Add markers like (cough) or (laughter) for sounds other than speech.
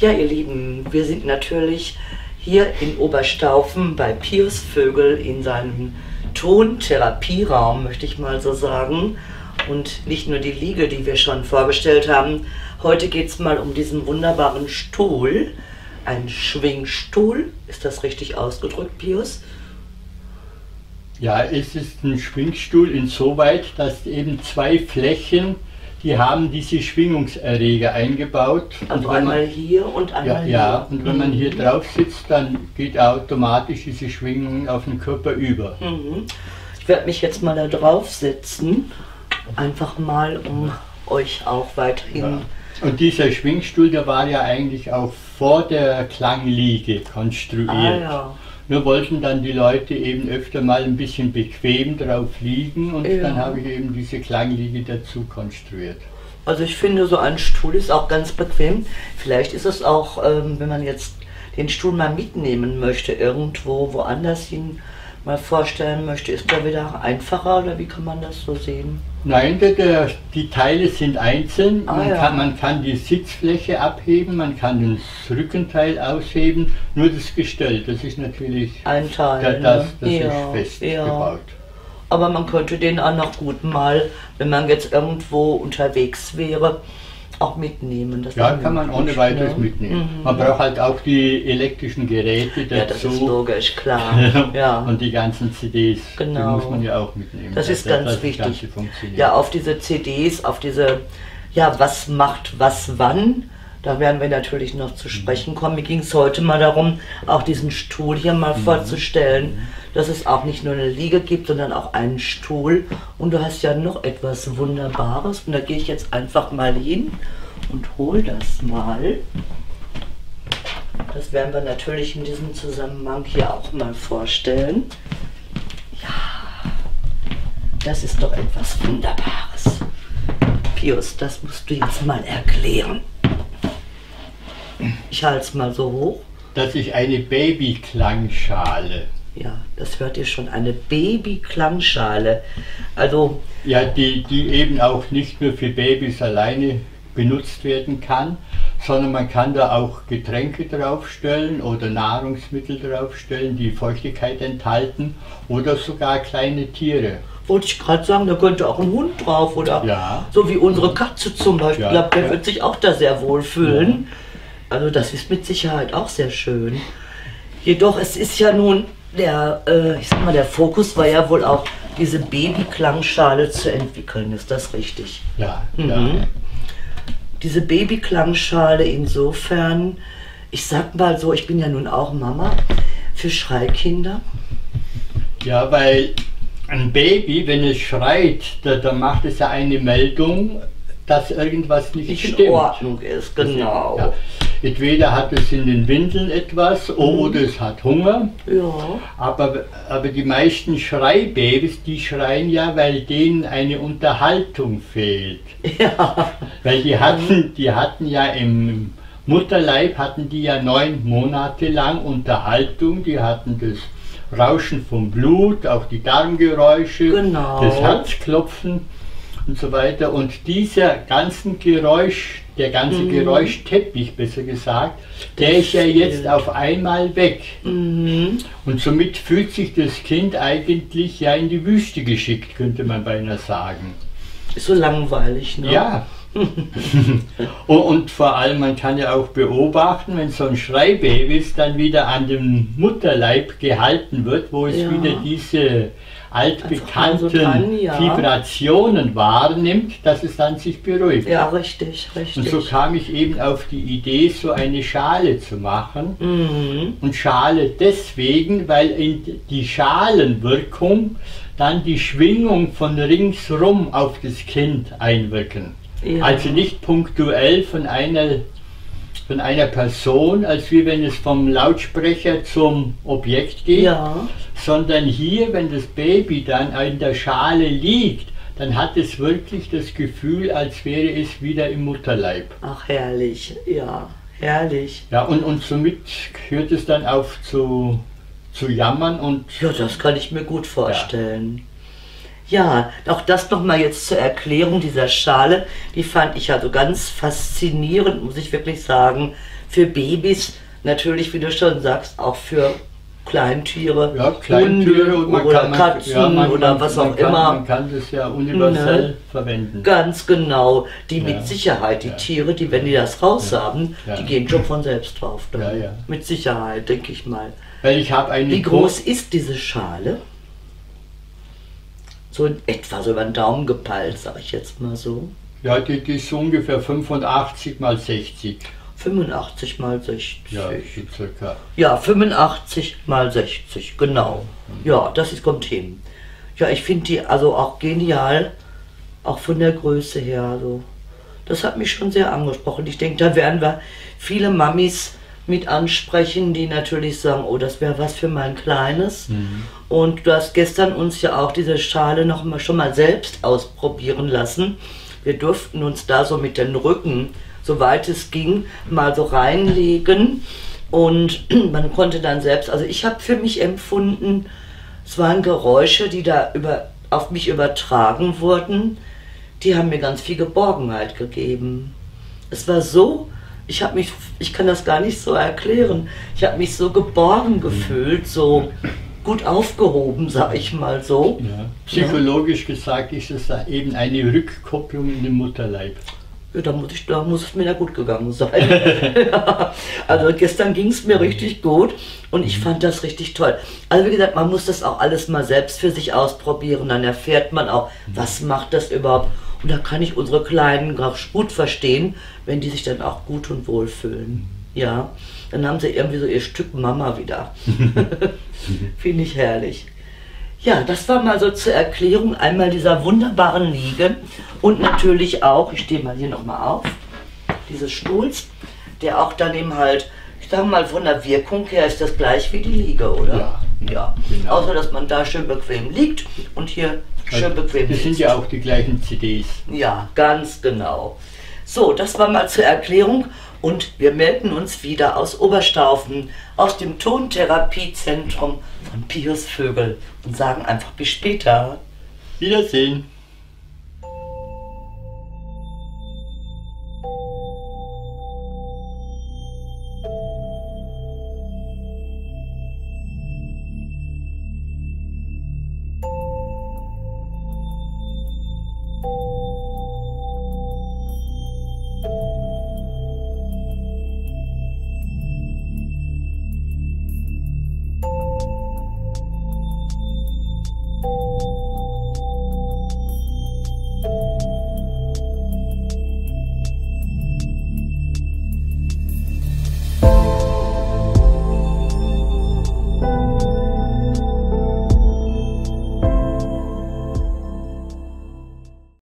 Ja, ihr Lieben, wir sind natürlich hier in Oberstaufen bei Pius Vögel in seinem Tontherapieraum, möchte ich mal so sagen. Und nicht nur die Liege, die wir schon vorgestellt haben. Heute geht es mal um diesen wunderbaren Stuhl. Ein Schwingstuhl. Ist das richtig ausgedrückt, Pius? Ja, es ist ein Schwingstuhl insoweit, dass eben zwei Flächen die haben diese Schwingungserreger eingebaut. Also einmal man, hier und einmal ja, hier. Ja, und wenn mhm. man hier mhm. drauf sitzt, dann geht automatisch diese Schwingung auf den Körper über. Mhm. Ich werde mich jetzt mal da drauf setzen, einfach mal, um euch auch weiterhin... Ja. Und dieser Schwingstuhl, der war ja eigentlich auch vor der Klangliege konstruiert. Ah, ja. Nur wollten dann die Leute eben öfter mal ein bisschen bequem drauf liegen und ja. dann habe ich eben diese Klangliege dazu konstruiert. Also ich finde, so ein Stuhl ist auch ganz bequem. Vielleicht ist es auch, ähm, wenn man jetzt den Stuhl mal mitnehmen möchte, irgendwo woanders hin mal vorstellen möchte, ist der wieder einfacher oder wie kann man das so sehen? Nein, der, der, die Teile sind einzeln. Ah, man, ja. kann, man kann die Sitzfläche abheben, man kann das Rückenteil ausheben, nur das Gestell, das ist natürlich ein Teil. Der, das, ne? das ja, ist fest ja. gebaut. Aber man könnte den auch noch gut mal, wenn man jetzt irgendwo unterwegs wäre, auch mitnehmen. Das ja, kann man ohne weiteres ne? mitnehmen. Mhm. Man braucht halt auch die elektrischen Geräte dazu. Ja, das ist logisch, klar. (laughs) ja. Und die ganzen CDs, genau. die muss man ja auch mitnehmen. Das ist ganz das wichtig. Ja, auf diese CDs, auf diese, ja, was macht was wann, da werden wir natürlich noch zu sprechen kommen. Mir ging es heute mal darum, auch diesen Stuhl hier mal mhm. vorzustellen, dass es auch nicht nur eine Liege gibt, sondern auch einen Stuhl. Und du hast ja noch etwas Wunderbares. Und da gehe ich jetzt einfach mal hin und hol das mal. Das werden wir natürlich in diesem Zusammenhang hier auch mal vorstellen. Ja, das ist doch etwas Wunderbares. Pius, das musst du jetzt mal erklären. Ich halte es mal so hoch. Das ist eine Babyklangschale. Ja, das hört ihr schon, eine Babyklangschale. Also. Ja, die, die eben auch nicht nur für Babys alleine benutzt werden kann, sondern man kann da auch Getränke draufstellen oder Nahrungsmittel draufstellen, die Feuchtigkeit enthalten oder sogar kleine Tiere. Wollte ich gerade sagen, da könnte auch ein Hund drauf oder ja. so wie unsere Katze zum Beispiel. Ja, ich glaube, der ja. wird sich auch da sehr wohl fühlen. Ja. Also das ist mit Sicherheit auch sehr schön. Jedoch, es ist ja nun, der, äh, ich sag mal, der Fokus war ja wohl auch, diese Babyklangschale zu entwickeln. Ist das richtig? Ja. Mhm. ja. Diese Babyklangschale insofern, ich sag mal so, ich bin ja nun auch Mama für Schreikinder. Ja, weil ein Baby, wenn es schreit, da, da macht es ja eine Meldung, dass irgendwas nicht, nicht stimmt. in Ordnung ist, genau. Ja. Entweder hat es in den Windeln etwas oder es hat Hunger. Ja. Aber, aber die meisten Schreibabys, die schreien ja, weil denen eine Unterhaltung fehlt. Ja. Weil die hatten, die hatten ja im Mutterleib hatten die ja neun Monate lang Unterhaltung, die hatten das Rauschen vom Blut, auch die Darmgeräusche, genau. das Herzklopfen und so weiter. Und dieser ganzen Geräusch, der ganze mhm. Geräuschteppich besser gesagt, der das ist ja jetzt auf einmal weg. Mhm. Und somit fühlt sich das Kind eigentlich ja in die Wüste geschickt, könnte man beinahe sagen. Ist so langweilig, ne? Ja. (laughs) (laughs) und, und, vor allem, man kann ja auch beobachten, wenn so ein Schreibaby dann wieder an dem Mutterleib gehalten wird, wo es ja. wieder diese altbekannten so dran, ja. Vibrationen wahrnimmt, dass es dann sich beruhigt. Ja, richtig, richtig. Und so kam ich eben auf die Idee, so eine Schale zu machen. Mhm. Und Schale deswegen, weil in die Schalenwirkung dann die Schwingung von ringsrum auf das Kind einwirken. Ja. Also nicht punktuell von einer von einer Person, als wie wenn es vom Lautsprecher zum Objekt geht, ja. sondern hier, wenn das Baby dann in der Schale liegt, dann hat es wirklich das Gefühl, als wäre es wieder im Mutterleib. Ach herrlich, ja, herrlich. Ja, und, und somit hört es dann auf zu, zu jammern und... Ja, das kann ich mir gut vorstellen. Ja, auch das nochmal jetzt zur Erklärung dieser Schale, die fand ich also ganz faszinierend, muss ich wirklich sagen, für Babys, natürlich, wie du schon sagst, auch für Kleintiere, ja, Kleintiere Hunde oder kann, Katzen ja, man, oder was auch kann, immer. Man kann das ja universell ne? verwenden. Ganz genau. Die ja. mit Sicherheit, die ja. Tiere, die, wenn die das raus haben, die gehen schon von selbst drauf. Mit Sicherheit, denke ich mal. Weil ich eine Wie groß ist diese Schale? So etwa so über den Daumen gepeilt, sage ich jetzt mal so. Ja, die, die ist ungefähr 85 mal 60. 85 mal 60. Ja, circa. Ja, 85 mal 60, genau. Ja, das ist, kommt hin. Ja, ich finde die also auch genial, auch von der Größe her. Also, das hat mich schon sehr angesprochen. Ich denke, da werden wir viele Mamis mit ansprechen, die natürlich sagen, oh, das wäre was für mein Kleines. Mhm. Und du hast gestern uns ja auch diese Schale noch mal schon mal selbst ausprobieren lassen. Wir durften uns da so mit den Rücken soweit es ging, mal so reinlegen. Und (clears throat) man konnte dann selbst, also ich habe für mich empfunden, es waren Geräusche, die da über, auf mich übertragen wurden, die haben mir ganz viel Geborgenheit gegeben. Es war so, ich habe mich, ich kann das gar nicht so erklären, ich habe mich so geborgen gefühlt, so gut aufgehoben, sag ich mal so. Ja. Psychologisch ja. gesagt ist es eben eine Rückkopplung in den Mutterleib. Ja, da muss, ich, da muss es mir ja gut gegangen sein. ja, (laughs) (laughs) also gestern ging es mir richtig gut und ich fand das richtig toll. Also wie gesagt, man muss das auch alles mal selbst für sich ausprobieren, dann erfährt man auch, was macht das überhaupt. Und da kann ich unsere Kleinen auch gut verstehen, wenn die sich dann auch gut und wohl fühlen. Ja, dann haben sie irgendwie so ihr Stück Mama wieder. (laughs) (laughs) Finde ich herrlich. Ja, das war mal so zur Erklärung einmal dieser wunderbaren Liege und natürlich auch, ich stehe mal hier nochmal auf, dieses Stuhls, der auch dann eben halt, ich sage mal, von der Wirkung her ist das gleich wie die Liege, oder? Ja. Ja, genau. außer dass man da schön bequem liegt und hier schön also, bequem Das sind ja auch die gleichen CDs. Ja, ganz genau. So, das war mal zur Erklärung und wir melden uns wieder aus Oberstaufen, aus dem Tontherapiezentrum von Pius Vögel und sagen einfach bis später. Wiedersehen.